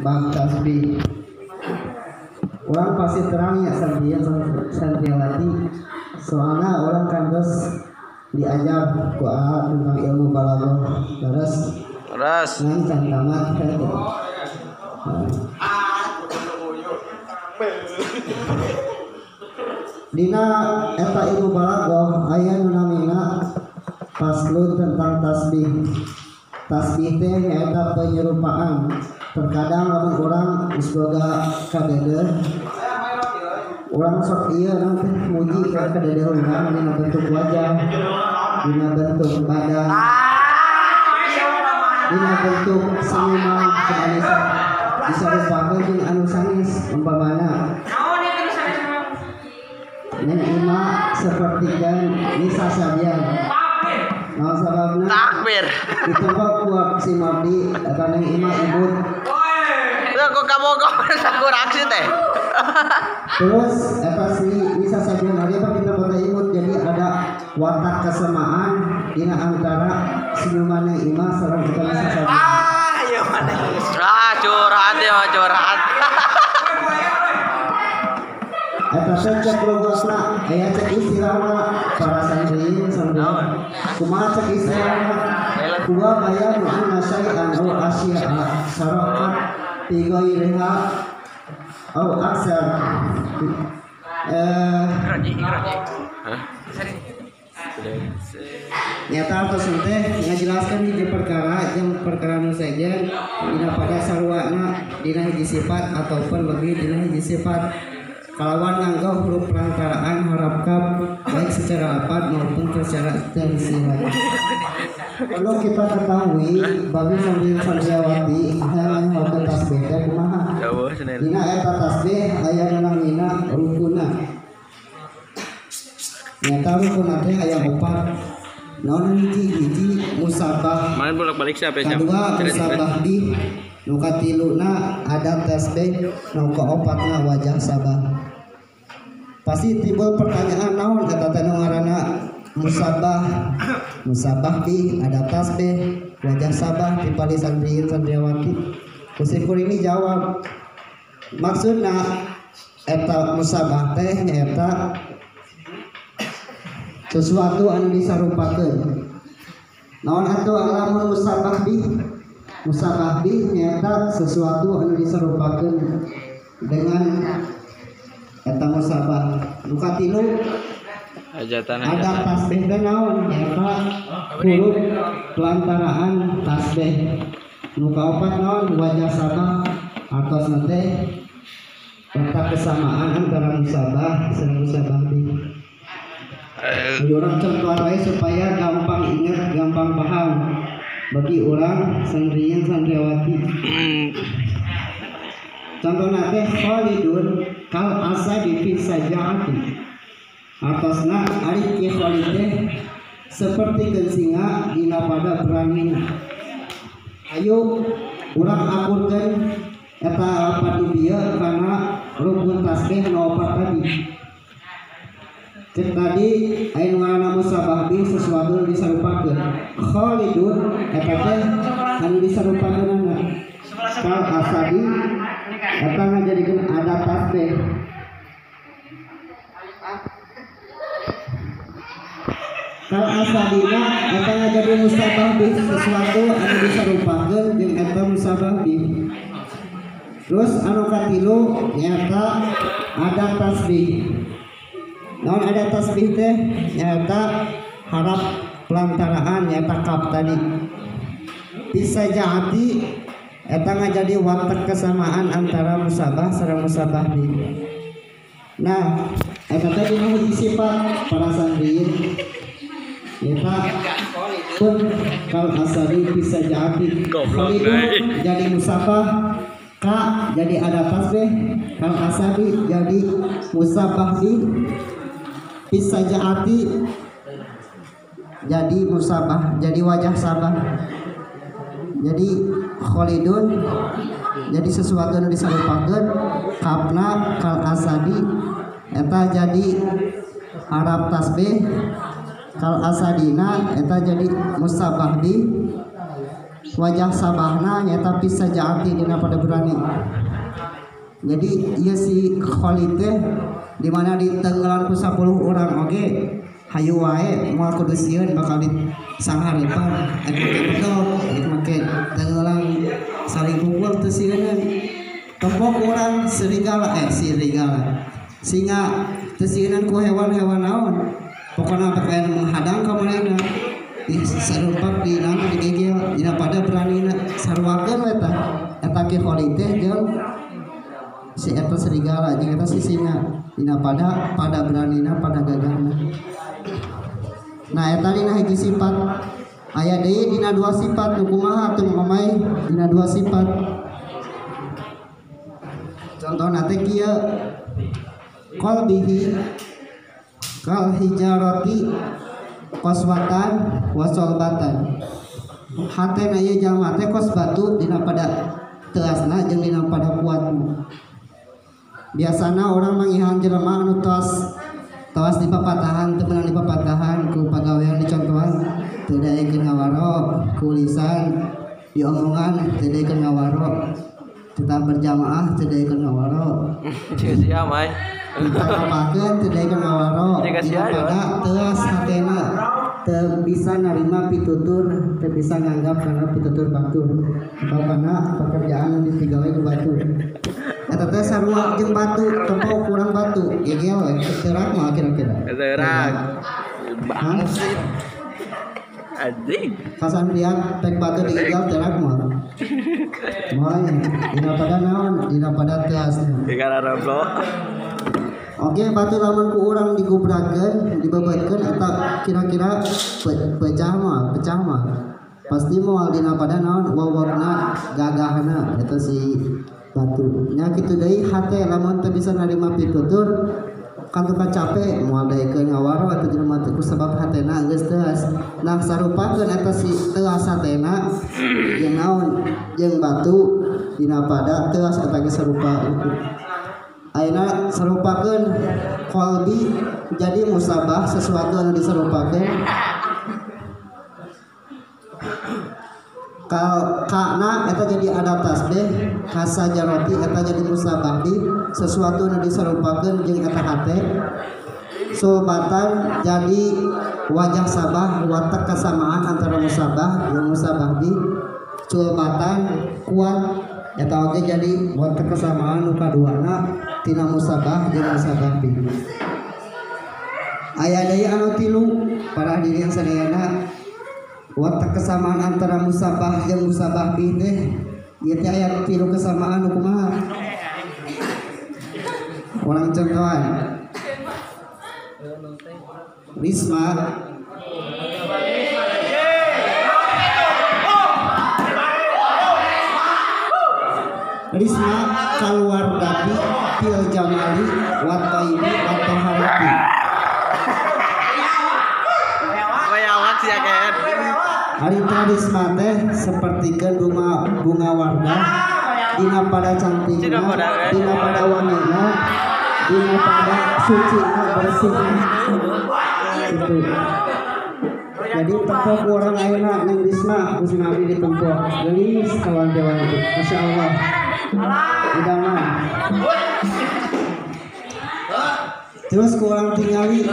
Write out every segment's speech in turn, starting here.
bab tasbih orang pasti terang ya santrian santriawati soalnya orang kantos diajar ku tentang ilmu balaghah terus Terus. ngan can tamat gitu. Dina eta ilmu balaghah aya nu namina faslun tentang tasbih. Tasbih teh nyaeta penyerupaan. Terkadang lamun urang geus boga kadede Urang sok ieu nanti muji ka kadede urang dina bentuk wajah, dina bentuk badan, dina bentuk senyuman kemanisan disarupakeun jeung anu sangis umpamana. Neng ima sepertikan Nisa Sabian. Nah sababna? Takbir. Ditembak kuat si Mabdi neng ima ibut Kok kamu kok kurang sih teh? Terus Eta si Nisa Sabian Ada apa kita imut Jadi ada watak kesamaan Dina antara senyuman neng ima Sarang kita Nisa Sabian Ah, curhat ya, curhat. Eta teh cek logosna Aya cek istilahna Para santri santri. Kumaha cek istilahna Kuwa bayan anna syai'an au asya'a Sarakat Iriha Au aksar Eh Nyata atau teh ngajelaskan di perkara yang perkara nu saja dina pada sarwana dina hiji sifat ataupun lebih dina hiji sifat kalawan nganggo huruf perantaraan harap kap baik secara lapat maupun secara tersirat perlu kita ketahui bagi sambil sandiawati yang hotel tasbih teh kumaha dina eta tasbih aya namina rukuna. Nyata rukuna teh aya opat non hiji hiji musabah. Main bolak-balik siapa ya? kedua musabah di nu katiluna ada tasbih nu kaopatna wajah sabah. Pasti timbul pertanyaan naon kata teh ngaranna musabah musabah di ada tasbih wajah sabah di pali sandriin sandriawati Kusikur ini jawab maksudna eta musabah teh nyaeta sesuatu anu disarupakeun. Naon atuh alamun musabah bi? Musabah bi nyata sesuatu anu diserupakeun dengan eta musabah. Nu katilu Hajatan ada tasbih teh naon? Nyata huruf pelantaraan tasbih. Nu kaopat naon? Wajah sabah atos teh eta kesamaan antara musabah sareng musabah Bagi orang contoh wae supaya gampang ingat, gampang paham. Bagi orang sandrian sandriawati. Contoh nate Khalidun kal asa di fi sajaati. Atasna ari teh seperti gensinga dina pada berani. Ayo urang akurkeun eta di dieu kana rukun tasbih nu opat tadi. Cek tadi ain ngaranna musabah bi sesuatu disarupakeun. Khalidun eta teh anu disarupakeunna. Kal asadi eta ngajadikeun ada tasbih. Kal asadina eta ngajadi musabah bi sesuatu anu disarupakeun jeung eta musabah bi. Terus anu katilu nyata ada tasbih. Naon ada tasbih teh nyata harap pelantaraan nyata kap tadi. Bisa jati eta ngajadi watak kesamaan antara musabah sareng musabah bi. Nah, eta tadi hiji sifat para Nyata pun kal asari bisa Khalidun baik. jadi musabah. Ka jadi ada tasbih Kal asabi jadi musabah bi bisa jati jadi musabah jadi wajah sabah. Jadi kholidun jadi sesuatu yang disarupakeun kapna kal asadi eta jadi Arab tasbih kal asadina eta jadi musabah bi wajah sabahna nyata bisa jati dina pada berani. Jadi iya si Khalid teh di mana di tenggelam ku 10 orang oke? Hayu wae moal kudu sieun bakal di sangharepan eta make bedog eta make tenggelam saling pukul teu sieun tembok orang serigala eh serigala. Singa teu sieun ku hewan-hewan naon pokoknya pakaian menghadang ka manehna di sarumpak di nana digegel dina pada beranina sarwakeun eta. Eta Khalid teh jeung si eta serigala jeung eta si singa dina pada pada beranina pada gagahna nah eta dina hiji sifat. Aya deui dina dua sifat. Nu kumaha teu mamai dina dua sifat. Contohna teh kieu. Qalbihi kal hijarati koswatan wasolbatan hatena ieu jalma teh kos batu dina pada teasna jeung dina pada kuatna biasana orang mangihan jelema anu tos tos di papatahan teu meunang di papatahan ku pagawean dicontohan teu daekeun ngawaro ku lisan di omongan teu daekeun ngawaro tetap berjamaah teu daekeun ngawaro. Jika sia mai. Ya. pada teu bisa narima pitutur teu bisa nganggap karena pitutur batur karena pekerjaan yang dipigawe ku batur eta teh sarua jeung batu tempo kurang batu gegel we terak mah kira-kira Terang. Bangsit. Anjing. kasan lihat tek batu digegel terak mah moal dina pada naon dina pada teas Dikara roblo. Oke, batu lamun ku urang digubrakeun, dibebetkeun eta kira-kira pe- pecah mah, pecah mah. Pasti moal dina pada naon wawakna gagahna eta si batu. Nya kitu deui hate lamun teu bisa narima pitutur kan teu capek moal daekeun ngawaro atuh jelema teh kusabab hatena geus teuas. Nah sarupakeun eta si teuas hatena jeung naon jeung batu dina pada teuas eta ge sarupa itu. Aina serupakan kolbi jadi musabah sesuatu yang diserupakan kal kana eta jadi ada tasbih kasa jaroti eta jadi musabah di sesuatu yang diserupakan jeung eta hate. Sulbatan jadi wajah sabah watak kesamaan antara musabah jeung musabah di. Sulbatan kuat eta oge jadi watak kesamaan nu kaduana tina musabah jeung musabah bi aya deui anu tilu para hadirin sadayana watak kesamaan antara musabah jeung musabah bi teh ieu aya tilu kesamaan nu kumaha ulang contohan Risma Risma keluar dari Til Jamali Wataibi Watoharati Bayawat sih ya kan. Harita Risma teh sepertikan bunga bunga warna Dina pada cantiknya Dina pada, eh. Dina pada wanginya Dina pada sucinya bersihnya Itu. Jadi tempok orang ayeuna neng Risma Gusti Nabi ditempok gelis kawan dewan itu Masya Allah Idaman Terus kurang tingali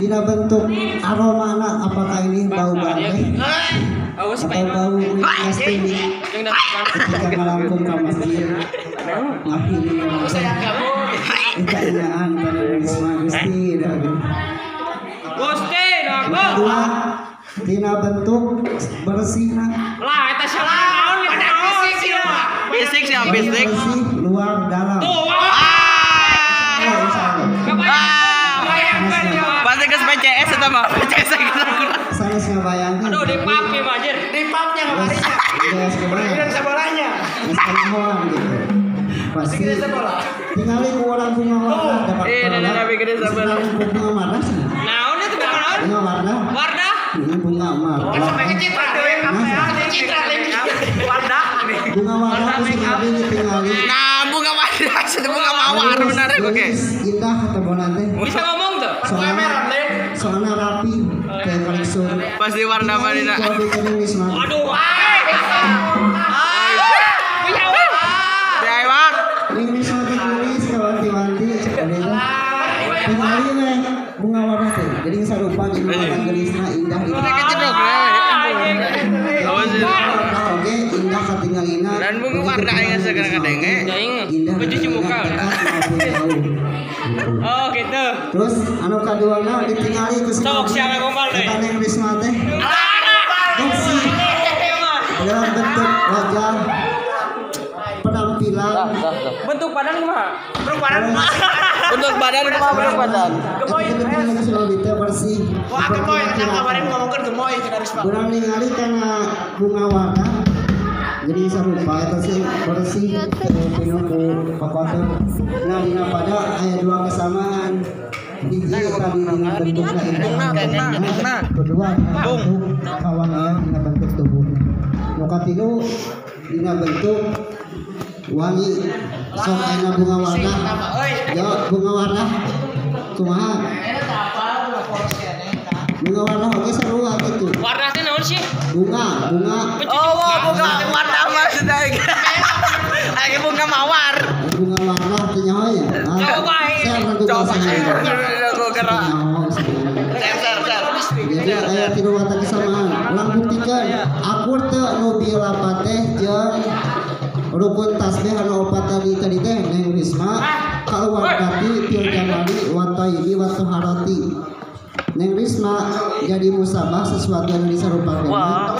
Dina bentuk aromana apakah ini bau bangkai atau bau ini ketika melangkung ke masjid ngakhiri Keindahan pada Risma Gusti. Gusti. Kedua, tina bentuk bersihna Lah, eta salah fisik siapa fisik Luar dalam. Tuh. Ah. Pasti ah. ke PCS itu mah. PCS kita Saya bayangkan. Aduh di pub ya. Di pubnya kemarin. Gitu. Pasti. Tinggal punya warna dapat. Iya, Dan. Nah, ini tuh. Warna. Warna itu naon? bunga warna Wardah. ini bunga emas Citra dewe apa Citra Wardah. bunga warna terus tinggali tinggali Nah, bunga wadah, sudah bunga mawar benar ya oke. Indah kata bonante Bisa ngomong tuh. soalnya soalnya rapi kayak kalisur Pasti warna mana Aduh, ay. Warna yang sekarang kadenge. Pencuci muka. Oh, gitu. terus anu kaduana ditinggali ke Sok siapa gombal deh. Kita yang Risma teh bersih dalam bentuk wajah penampilan Bentuk badan gimana? Bentuk badan. Bentuk badan apa bentuk badan? Gemoy. Kita bersih Wah, gemoy. Yang kemarin ngomongkan gemoy kurang ningali karena bunga warna jadi sarupa itu sih bersih pino ke papatur nah dina pada aya dua kesamaan. Hiji tadi dina bentukna indah kedua dina bentuk kawannya dina bentuk tubuhnya nu katilu dina bentuk wangi. Sok aya bunga warna. Ya bunga warna. Kumaha? Bunga warna oke sarua gitu Warnanya naon sih? bunga bunga. Oh, wah, bunga warna. Lagi bunga mawar. bunga ya Ah, Coba, eh. Coba Aku kira. Ser ser ser. jadi aya tilu wata kesamaan ulang buktikan aku teu nu bilapa teh jeung rukun tasbih anu opat tadi tadi teh neng risma kaluar dati pil jamali wa tayyibi wa tuharati neng risma jadi musabah sesuatu yang disarupakan Wah,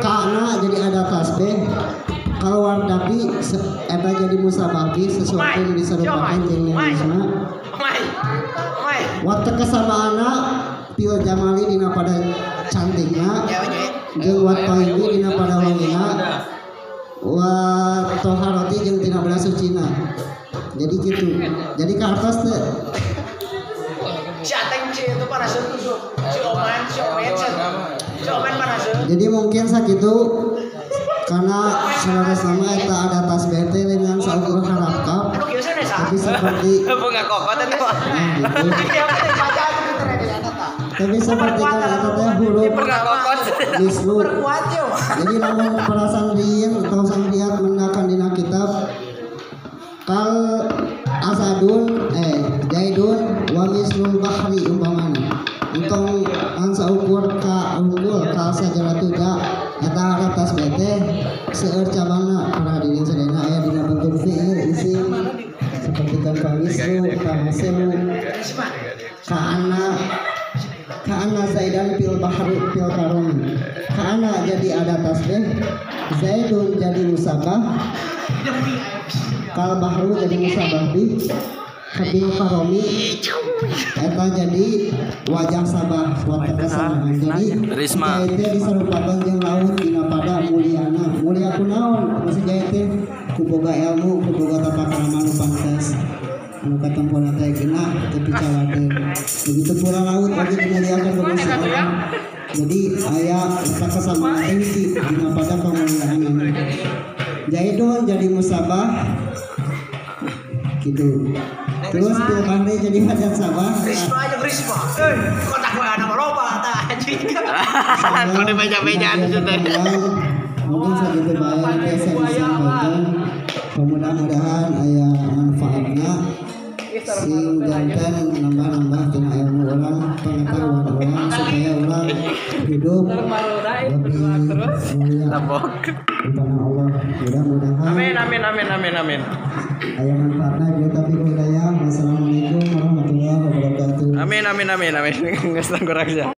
karena jadi ada kalau se- eta jadi musababi sesuatu yang diserupakan jeung. Mai. waktu kesamaana pil jamali dina pada cantiknya. Jeung wat toibi dina pada wangina wa toharoti jeung tina belas sucina. Jadi gitu. Jadi ke atas teh jadi mungkin sakitu karena saudara sama eta ada tasbih teh dengan saukur harapkap Anu kieu sana sa. tapi seperti nah, gitu. Gitu atas. tapi seperti kan eta teh huruf yo. jadi lamun para sandriyin atau sandriat mendakan dina kitab kal asadun eh jaidun wa mislul bahri umpamana entong seueur cabangna para diri sadayana aya dina bentuk fi'il isim seperti kan pawisru ka hasemu ka ana ka ana zaidan fil bahri fil karum ka ana jadi ada tasbih. Zaidun jadi musabah. Kal bahru jadi musabah. bi kabil karomi eta jadi wajah sabah. Wata kesamaan jadi Risma. jaite diserupakan jeung laut dina pada muliana mulia kunaon masih jaite kuboga ilmu kuboga tata krama nu pantes anu katempuna teh gina tepi caladeun begitu pula laut lagi dimuliakan Allah jadi aya eta kesamaan inti dina pada kemuliaan ini. Jaidun jadi musabah. Gitu terus Pilkande jadi hajat sabah Risma aja Risma. Eh, kontak gue ada loba tah anjing. Aku di meja-mejaan itu teh. Hidayah wassalamualaikum warahmatullahi